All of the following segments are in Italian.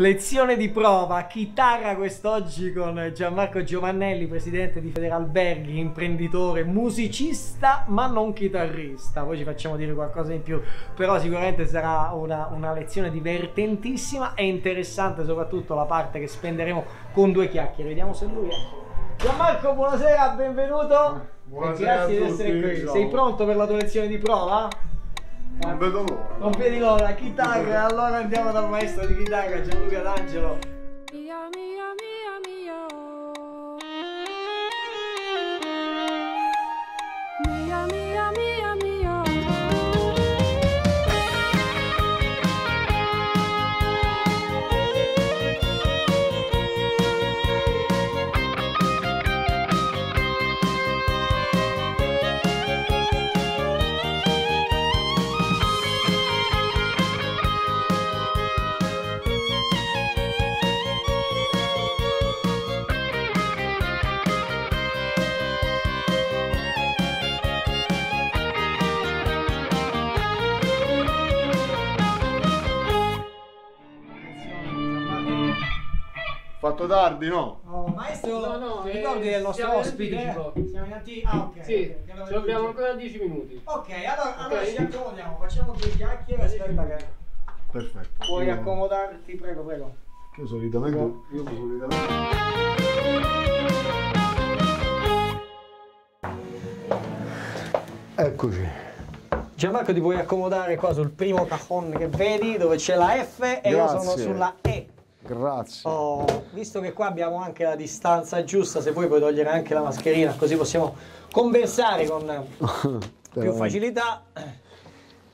Lezione di prova, chitarra quest'oggi con Gianmarco Giovannelli, presidente di Federalberghi, imprenditore, musicista ma non chitarrista. Poi ci facciamo dire qualcosa in più, però sicuramente sarà una, una lezione divertentissima e interessante, soprattutto la parte che spenderemo con due chiacchiere. Vediamo se lui è. Gianmarco, buonasera, benvenuto. Buonasera Grazie di essere qui. Sei pronto per la tua lezione di prova? Non vedo l'ora. Non vedi l'ora, chitarra, allora andiamo dal maestro di chitarra Gianluca D'Angelo. Fatto tardi, no? Oh, maestro, No, no, ti eh, ricordi del nostro siamo in ospite? Siamo in anticipo. Ah, ok. Sì, ok, che ci lo abbiamo vedo. ancora 10 minuti. Ok, allora, allora Ok. ci accomodiamo, facciamo due chiacchiere. Aspetta che Perfetto. puoi Io- accomodarti, prego, prego. Io solitamente. Io solitamente. Eccoci. Gianmarco ti puoi accomodare qua sul primo cajon che vedi dove c'è la F e io sono Grazie. sulla E. Grazie. Oh, visto che qua abbiamo anche la distanza giusta, se vuoi puoi togliere anche la mascherina, così possiamo conversare con più facilità.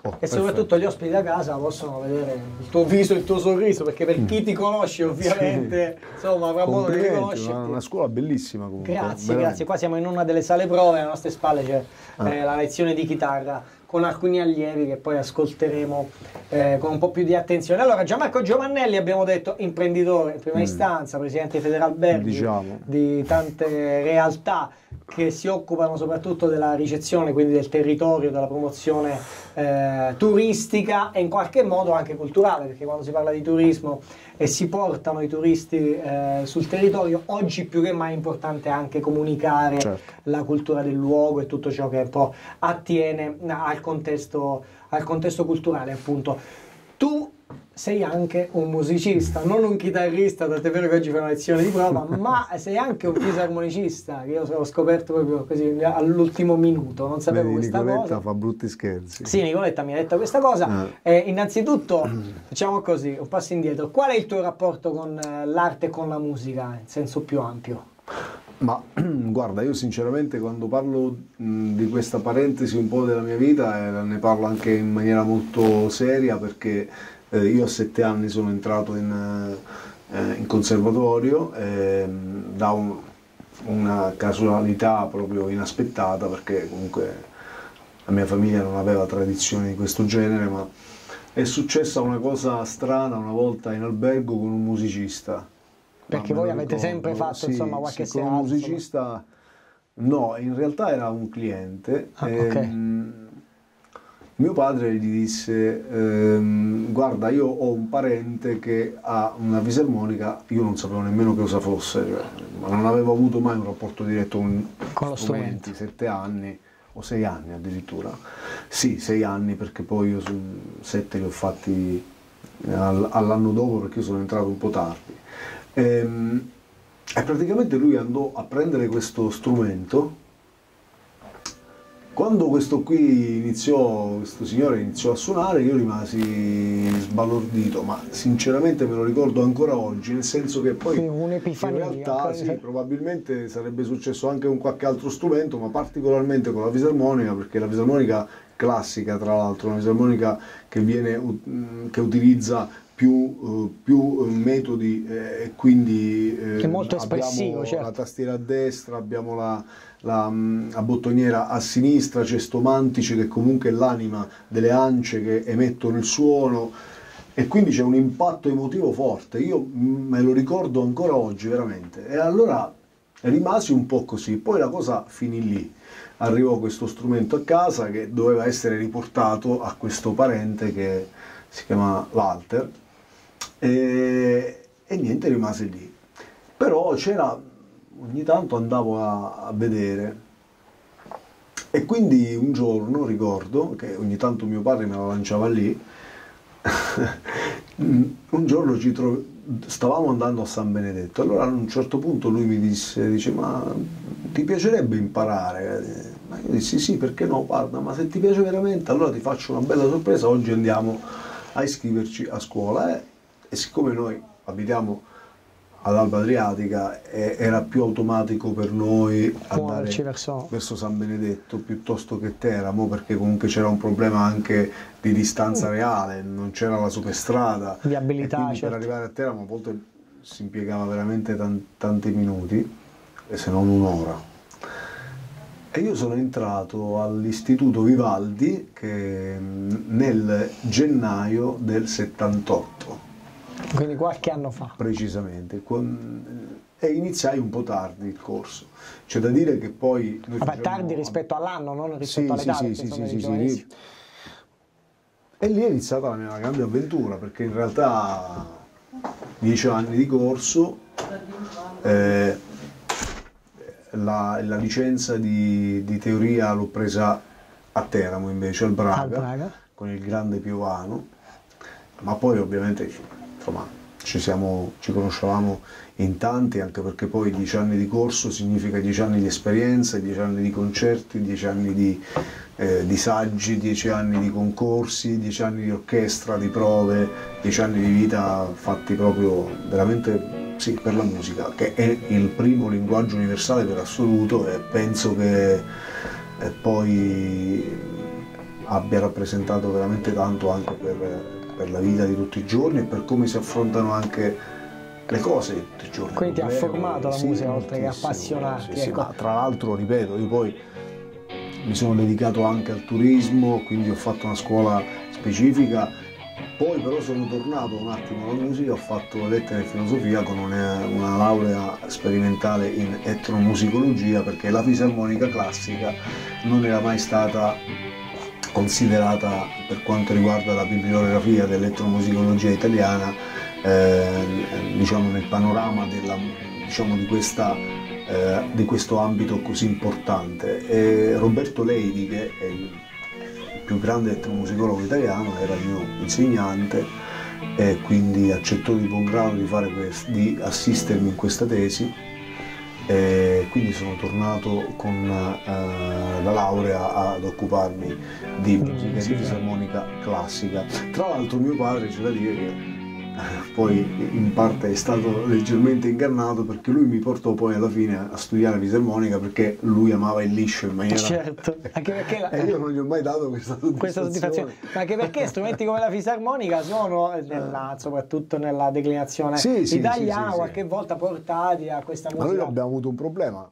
Oh, E soprattutto gli ospiti da casa possono vedere il tuo viso e il tuo sorriso, perché per chi ti conosce ovviamente, insomma, avrà modo di riconoscerti. una, una scuola bellissima comunque. Grazie, veramente. grazie. Qua siamo in una delle sale prove, alle nostre spalle c'è Ah. eh, la lezione di chitarra con alcuni allievi che poi ascolteremo eh, con un po' più di attenzione. Allora, Gianmarco Giovannelli abbiamo detto imprenditore in prima istanza, presidente Federalberghi, Mm. Diciamo. di tante realtà che si occupano soprattutto della ricezione, quindi del territorio, della promozione eh, turistica e in qualche modo anche culturale, perché quando si parla di turismo e si portano i turisti eh, sul territorio, oggi più che mai è importante anche comunicare Certo. la cultura del luogo e tutto ciò che un po' attiene al contesto, al contesto culturale, appunto. Sei anche un musicista, non un chitarrista, tant'è vero che oggi fai una lezione di prova, ma sei anche un fisarmonicista, che io ho scoperto proprio così all'ultimo minuto, non sapevo Vedi, questa Nicoletta cosa. fa brutti scherzi. Sì, Nicoletta mi ha detto questa cosa. Ah. Eh, innanzitutto, facciamo così, un passo indietro. Qual è il tuo rapporto con eh, l'arte e con la musica, in senso più ampio? Ma guarda, io sinceramente quando parlo mh, di questa parentesi un po' della mia vita, eh, ne parlo anche in maniera molto seria perché eh, io a sette anni sono entrato in, eh, eh, in conservatorio ehm, da un- una casualità proprio inaspettata perché comunque la mia famiglia non aveva tradizioni di questo genere, ma è successa una cosa strana una volta in albergo con un musicista. Perché voi avete sempre fatto, sì, insomma, qualche sì, con un seanza, musicista no, in realtà era un cliente. Ah, ehm, mio padre gli disse: ehm, Guarda, io ho un parente che ha una fisarmonica, io non sapevo nemmeno che cosa fosse, cioè, ma non avevo avuto mai un rapporto diretto con, Con lo strumenti, sette anni o sei anni addirittura. Sì, sei anni perché poi io su sette li ho fatti al- all'anno dopo perché io sono entrato un po' tardi. Ehm, e praticamente lui andò a prendere questo strumento. Quando questo qui iniziò, questo signore iniziò a suonare, io rimasi sbalordito, ma sinceramente me lo ricordo ancora oggi, nel senso che poi in realtà sì, probabilmente sarebbe successo anche con qualche altro strumento, ma particolarmente con la fisarmonica, perché la fisarmonica classica, tra l'altro, una fisarmonica che, viene, ut- che utilizza più, eh, più metodi eh, e quindi eh, È molto abbiamo espressivo, certo. la tastiera a destra, abbiamo la, la, mm, la bottoniera a sinistra, c'è sto mantice che comunque è l'anima delle ance che emettono il suono e quindi c'è un impatto emotivo forte. Io mm, me lo ricordo ancora oggi veramente. E allora rimasi un po' così, poi la cosa finì lì. Arrivò questo strumento a casa che doveva essere riportato a questo parente che si chiama Walter e, e niente rimase lì. Però c'era, ogni tanto andavo a, a vedere. E quindi un giorno ricordo che ogni tanto mio padre me la lanciava lì, un giorno ci tro- stavamo andando a San Benedetto, allora a un certo punto lui mi disse, dice ma ti piacerebbe imparare? Ma io dissi sì, perché no, guarda, ma se ti piace veramente allora ti faccio una bella sorpresa, oggi andiamo a iscriverci a scuola eh? e siccome noi abitiamo all'Alba Adriatica eh, era più automatico per noi andare verso- verso San Benedetto piuttosto che Teramo perché comunque c'era un problema anche di distanza reale, non c'era la superstrada Viabilità, e quindi certo. per arrivare a Teramo a volte si impiegava veramente tan- tanti minuti e se non un'ora. E io sono entrato all'Istituto Vivaldi che, mh, nel gennaio del 78 Quindi qualche anno fa. precisamente con- e iniziai un po' tardi il corso. C'è da dire che poi... noi Vabbè, tardi rispetto all'anno, non rispetto Sì, all'età, sì, sì, sì, sì, sì. E lì è iniziata la mia grande avventura, perché in realtà dieci anni di corso, eh, la, la licenza di, di teoria l'ho presa a Teramo invece, al Braga, Al Braga. con il grande Piovano, ma poi ovviamente insomma, ci, siamo, ci conoscevamo in tanti, anche perché poi dieci anni di corso significa dieci anni di esperienza, dieci anni di concerti, dieci anni di, eh, di saggi, dieci anni di concorsi, dieci anni di orchestra, di prove, dieci anni di vita fatti proprio veramente sì, per la musica, che è il primo linguaggio universale per assoluto e penso che eh, poi abbia rappresentato veramente tanto anche per, per la vita di tutti i giorni e per come si affrontano anche le cose di tutti i giorni. Quindi ti ha formato la sì, musica, oltre che appassionarti, sì, sì, ecco. tra l'altro, ripeto, io poi mi sono dedicato anche al turismo, quindi ho fatto una scuola specifica, poi però sono tornato un attimo alla musica, ho fatto lettere e filosofia con una, una laurea sperimentale in etnomusicologia perché la fisarmonica classica non era mai stata considerata per quanto riguarda la bibliografia dell'etnomusicologia italiana eh, diciamo nel panorama della, diciamo, di, questa, eh, di questo ambito così importante. E Roberto Leidi che è il più grande etnomusicologo italiano era il mio insegnante e quindi accettò di buon grado di, fare quest- di assistermi in questa tesi e quindi sono tornato con eh, la laurea ad occuparmi di musica di musica. fisarmonica classica. Tra l'altro mio padre c'è da dire che poi in parte è stato leggermente ingannato perché lui mi portò poi alla fine a studiare fisarmonica perché lui amava il liscio in maniera... Certo, anche perché la- e io non gli ho mai dato questa soddisfazione. questa soddisfazione, ma anche perché strumenti come la fisarmonica sono nella- soprattutto nella declinazione Sì, sì, italiana sì, sì, qualche volta portati a questa Ma noi musica. abbiamo avuto un problema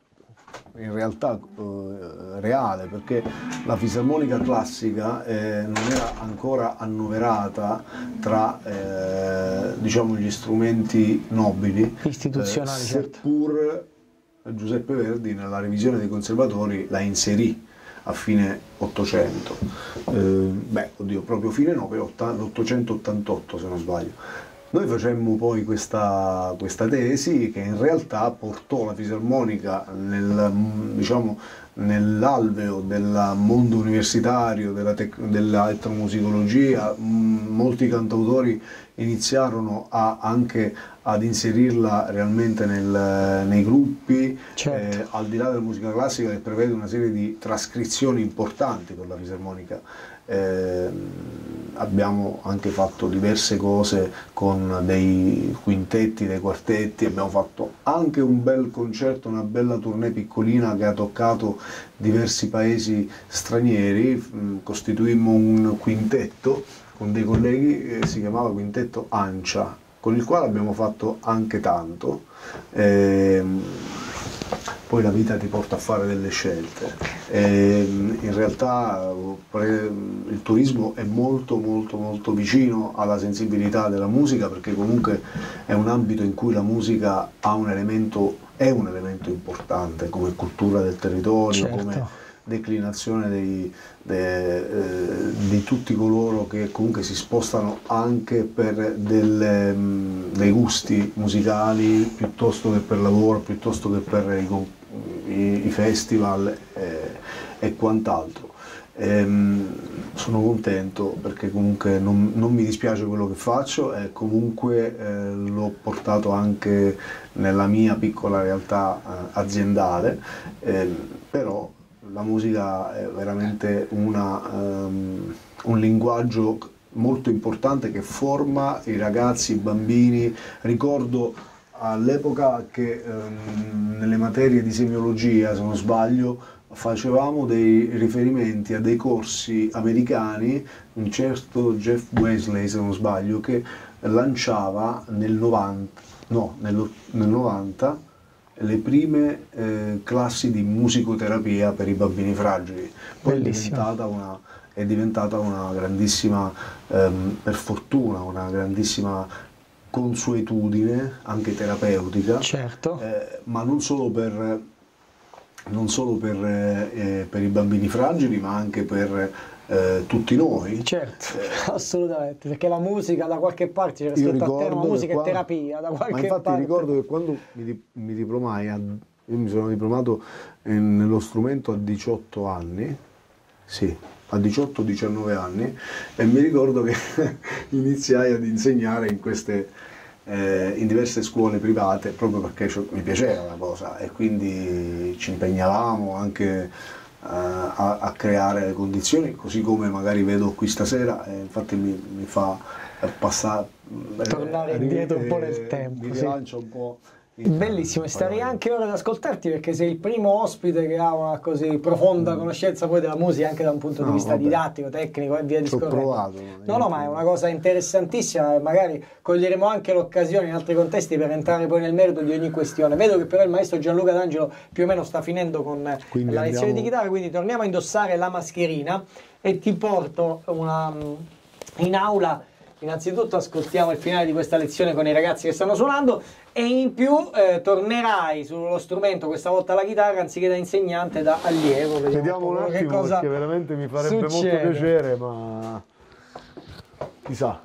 in realtà eh, reale perché la fisarmonica classica eh, non era ancora annoverata tra eh, diciamo gli strumenti nobili Istituzionali, eh, certo. seppur Giuseppe Verdi nella revisione dei conservatori la inserì a fine 800 Eh, beh oddio proprio fine no però otta- l'888 se non sbaglio noi facemmo poi questa, questa tesi che in realtà portò la fisarmonica nel, diciamo, nell'alveo del mondo universitario, della, etnomusicologia. Mm, Molti cantautori iniziarono a- anche ad inserirla realmente nel- nei gruppi, Certo. eh, al di là della musica classica che prevede una serie di trascrizioni importanti per la fisarmonica. Ehm, abbiamo anche fatto diverse cose con dei quintetti, dei quartetti, abbiamo fatto anche un bel concerto, una bella tournée piccolina che ha toccato diversi paesi stranieri, Mm, costituimmo un quintetto con dei colleghi che si chiamava Quintetto Ancia, con il quale abbiamo fatto anche tanto. Ehm, poi la vita ti porta a fare delle scelte. E, in realtà il turismo è molto molto molto vicino alla sensibilità della musica perché comunque è un ambito in cui la musica ha un elemento, è un elemento importante come cultura del territorio, Certo. come declinazione dei- de- eh, di tutti coloro che comunque si spostano anche per delle, mh, dei gusti musicali piuttosto che per lavoro, piuttosto che per i, i- i festival eh, e quant'altro. Ehm, sono contento perché comunque non, non mi dispiace quello che faccio e comunque eh, l'ho portato anche nella mia piccola realtà eh, aziendale, ehm, però la musica è veramente una, ehm, un linguaggio molto importante che forma i ragazzi, i bambini. Ricordo all'epoca che ehm, nelle materie di semiologia, se non sbaglio, facevamo dei riferimenti a dei corsi americani, un certo Jeff Wesley, se non sbaglio, che lanciava nel 90, no, nello- nel 90 le prime eh, classi di musicoterapia per i bambini fragili. Poi è Bellissimo. diventata una, è diventata una grandissima, ehm, per fortuna, una grandissima consuetudine, anche terapeutica, Certo. eh, ma non solo per, non solo per, eh, eh, per i bambini fragili, ma anche per eh, tutti noi. Certo, assolutamente, perché la musica da qualche parte c'era scritto a la musica qua- terapia, da qualche Ma infatti parte. ricordo che quando mi, mi diplomai, a- io mi sono diplomato eh, nello strumento a 18 anni, sì, a 18-19 anni, e mi ricordo che iniziai ad insegnare in queste, eh, in diverse scuole private proprio perché mi piaceva la cosa e quindi ci impegnavamo anche eh, a, a creare le condizioni, così come magari vedo qui stasera, e infatti mi, mi fa eh, passare Tornare indietro un po' nel tempo, Mi sì. rilancia un po'. In- Bellissimo, e starei anche ora ad ascoltarti perché sei il primo ospite che ha una così profonda conoscenza poi della musica anche da un punto di Mm. No, vista vabbè. didattico, tecnico e via Ci ho discorrendo. provato, No, no, ma è una cosa interessantissima magari coglieremo anche l'occasione in altri contesti per entrare poi nel merito di ogni questione. Vedo che però il maestro Gianluca D'Angelo più o meno sta finendo con Quindi la lezione andiamo- di chitarra, quindi torniamo a indossare la mascherina e ti porto una, in aula. Innanzitutto ascoltiamo il finale di questa lezione con i ragazzi che stanno suonando e in più eh, tornerai sullo strumento, questa volta la chitarra, anziché da insegnante, da allievo. Vediamo un po' che attimo cosa perché veramente mi farebbe succede. molto piacere, ma chissà.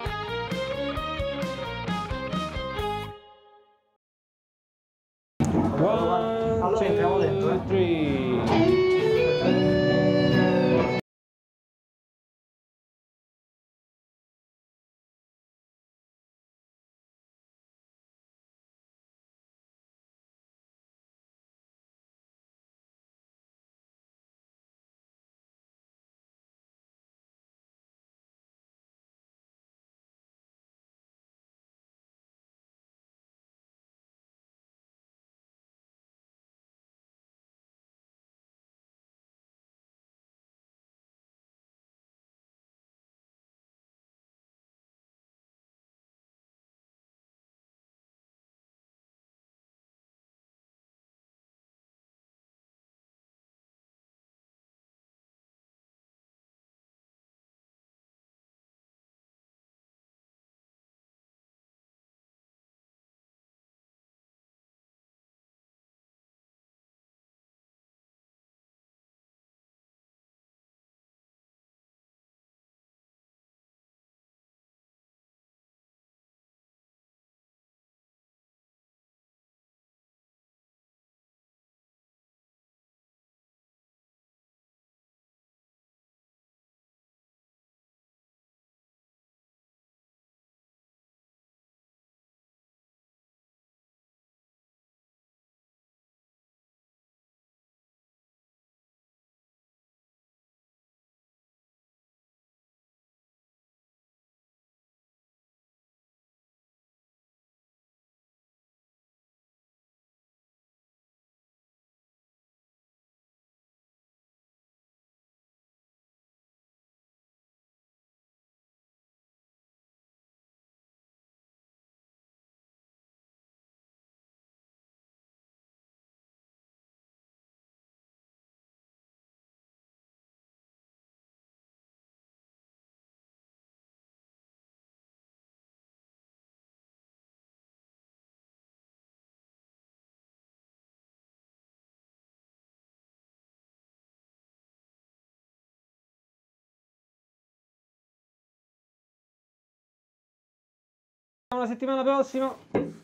La settimana prossima.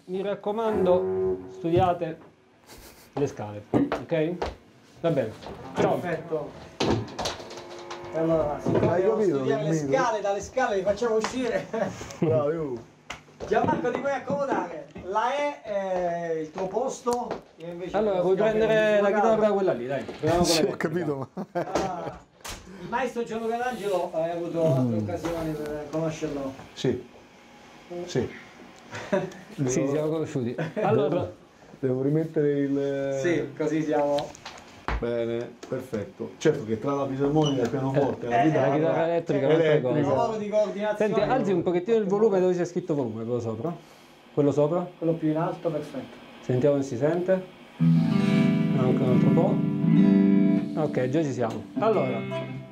Mi raccomando, studiate le scale, ok? Va bene. Ciao. Perfetto. Allora, siccome Hai devo capito studiare le scale, dalle scale li facciamo uscire. Bravo. Gianmarco, ti puoi accomodare? La E è il tuo posto. Allora, vuoi scappare prendere la chitarra quella lì, dai. Sì, ho capito, ma... Ah, il maestro Gianluca D'Angelo hai avuto altre occasioni per conoscerlo. Sì. Sì. Sì, siamo conosciuti. Allora, Devo rimettere il... Sì, così siamo. Bene, perfetto. Certo che tra la fisarmonica e il pianoforte e la Eh, chitarra... la chitarra elettrica è un'altra elettrica. cosa. lavoro di coordinazione. senti, alzi un pochettino il volume dove c'è scritto volume, quello sopra. Quello sopra. Quello più in alto, perfetto. Sentiamo se si sente. Anche un altro po'. Ok, già ci siamo. Allora,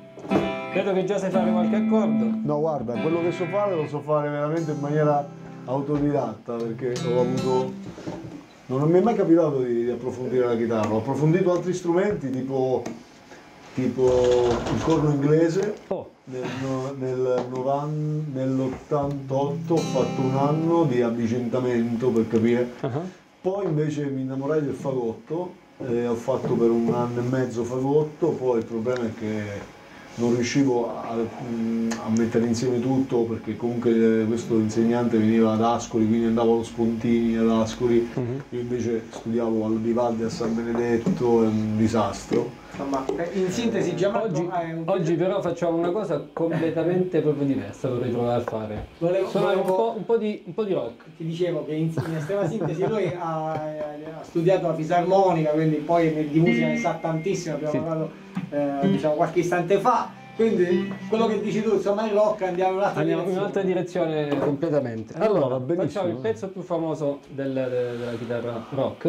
vedo che già sai fare qualche accordo. No, guarda, quello che so fare lo so fare veramente in maniera autodidatta perché ho avuto... Non mi è mai capitato di, di approfondire la chitarra, ho approfondito altri strumenti tipo, tipo il corno inglese, Oh, nel, nel novan- nell'88 ho fatto un anno di avvicentamento per capire. Ah, poi invece mi innamorai del fagotto, e ho fatto per un anno e mezzo fagotto, poi il problema è che non riuscivo a, mm, a mettere insieme tutto perché comunque eh, questo insegnante veniva ad Ascoli, quindi andavo allo Spontini ad Ascoli, Mhm. io invece studiavo al Vivaldi a San Benedetto, è un disastro. Insomma, eh, in sintesi Gianmarco oggi, un oggi però facciamo una cosa completamente proprio diversa, vorrei provare a fare. Volevo- Suonare un volevo- po', un po' di, un po' di rock. ti dicevo che in, in estrema sintesi lui ha, ha studiato la fisarmonica, quindi poi di musica ne sa tantissimo, abbiamo Sì. parlato eh, diciamo qualche istante fa. Quindi quello che dici tu, insomma, il rock andiamo in un'altra Andiamo in direzione. un'altra direzione completamente. Allora, Allora, benissimo. facciamo il pezzo più famoso del- de- della chitarra rock.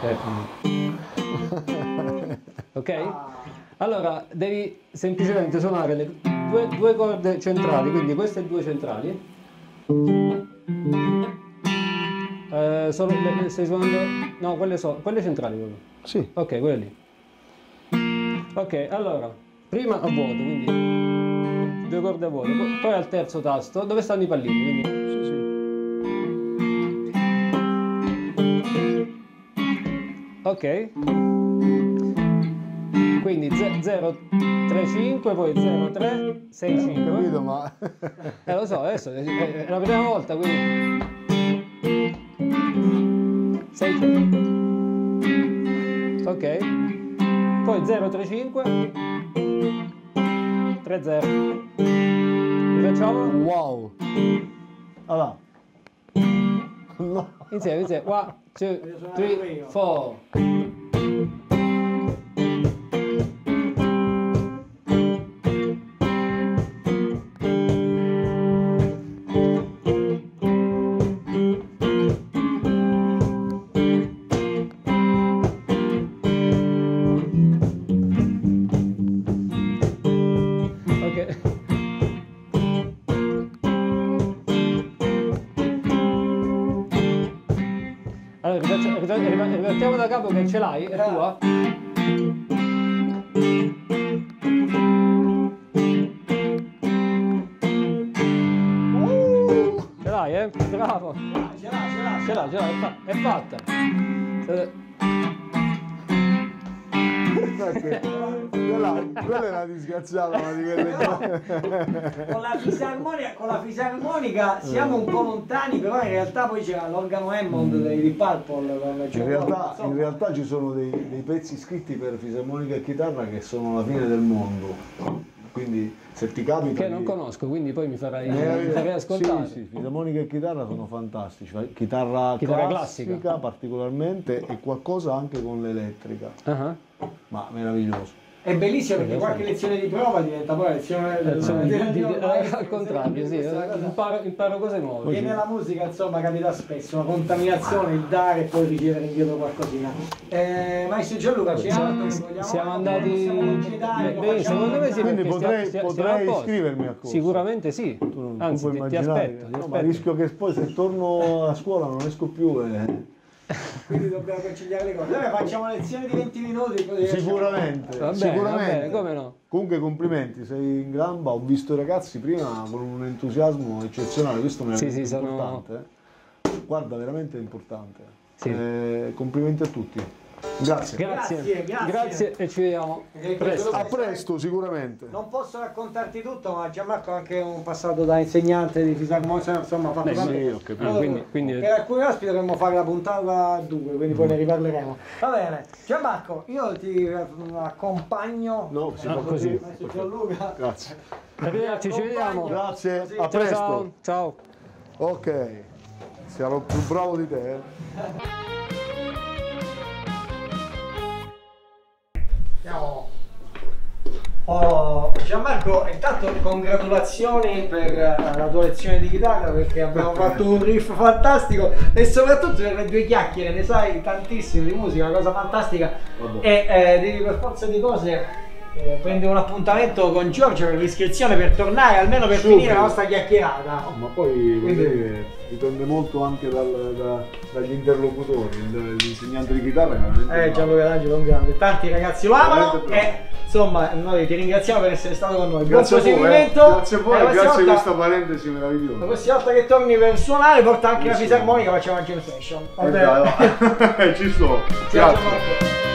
che è- ok? Ah, Allora, devi semplicemente suonare le due, due corde centrali, quindi queste due centrali. Eh, sono, le- stai suonando? No, quelle sono, quelle centrali proprio. Sì, Ok, quelle lì. Ok, allora, prima a vuoto, quindi due corde a vuoto, poi- al terzo tasto, dove stanno i pallini? Quindi, sì, sì. ok. Quindi 0, 3, 5, poi 0, 3, 6, 5. Capito, ma... Eh lo so, adesso è, è la prima volta, quindi... 6, Ok. Poi 0, 3, 5. 3, 0. Rifacciamo? Wow! Allora... No! Insieme, insieme. 1, 2, 3, 4. Capo che ce l'hai, è tua? Ce l'hai, eh? Bravo! ce l'ha, ce l'ha. Ce l'ha, ce l'ha, è, fa- è fatta! Quella, quella è una disgraziata, ma di quelle... Con la fisarmonica, con la fisarmonica siamo un po' lontani, però in realtà poi c'era l'organo Hammond dei Deep Purple Joe In realtà, in realtà ci sono dei, dei pezzi scritti per fisarmonica e chitarra che sono la fine del mondo. Quindi se ti capita... che di- non conosco, quindi poi mi farai, Eh, mi farai ascoltare. Sì, sì, fisarmonica e chitarra sono fantastici. Fa- Chitarra, Chitarra classica, classica. particolarmente e qualcosa anche con l'elettrica. Ah, Ma meraviglioso. È bellissimo perché qualche lezione di prova diventa poi la lezione insomma, del- di- di- del- eh, al contrario, sì, cosa. imparo, imparo cose nuove. Che nella musica insomma capita spesso, una contaminazione, il dare e poi ricevere indietro qualcosina. Eh, Maestro Gianluca, c'è altro che vogliamo? Siamo fare? andati facciamo secondo me sì. Quindi potrei- stiamo- potrei iscrivermi a corso. Sicuramente sì. Tu non, tu Anzi, puoi ti, ti immaginare. aspetto, ti No, ma aspetto. rischio che poi se torno a scuola non esco più e... quindi dobbiamo conciliare le cose. Vabbè, facciamo lezioni di 20 minuti. Sicuramente, bene, sicuramente. bene, come no? Comunque complimenti, sei in gamba, ho visto i ragazzi prima con un entusiasmo eccezionale, questo mi è Sì, sì, sono- importante. eh. Guarda, veramente importante. Sì. Eh, complimenti a tutti. Grazie. Grazie, Grazie, grazie. grazie e ci vediamo presto. A presto, sicuramente. Non posso raccontarti tutto, ma Gianmarco ha anche un passato da insegnante di fisarmonica, insomma, ha fatto Beh, sì, ho capito. Allora, Quindi- quindi- Per alcuni ospiti dovremmo fare la puntata 2, quindi poi ne riparleremo. Va bene, Gianmarco, io ti eh, accompagno. No, si Ah, può così. Gianluca. Grazie. Arrivederci, ci vediamo. Grazie, Così. a Ciao, presto. ciao, ciao. Ok, sarò più bravo di te. eh. Andiamo. Oh, Gianmarco, intanto congratulazioni per eh, la tua lezione di chitarra perché abbiamo fatto un riff fantastico e soprattutto per le due chiacchiere, ne sai tantissimo di musica, una cosa fantastica Vabbè. e eh, devi per forza di cose eh, prendere un appuntamento con Giorgio per l'iscrizione per tornare almeno per Subito. finire la nostra chiacchierata. No, ma poi Quindi- dipende molto anche dal- da- dagli interlocutori. L'insegnante di chitarra è veramente. Eh, Gianluca D'Angelo è un grande, tanti ragazzi lo amano e insomma noi ti ringraziamo per essere stato con noi. Buon Grazie a voi, eh. proseguimento. grazie a voi, la prossima grazie a volta- questa parentesi La meravigliosa. prossima volta che torni per suonare porta anche la fisarmonica facciamo una jam session. Va Eh, bene? va. Ci sto. Ciao, Grazie. Gianmarco.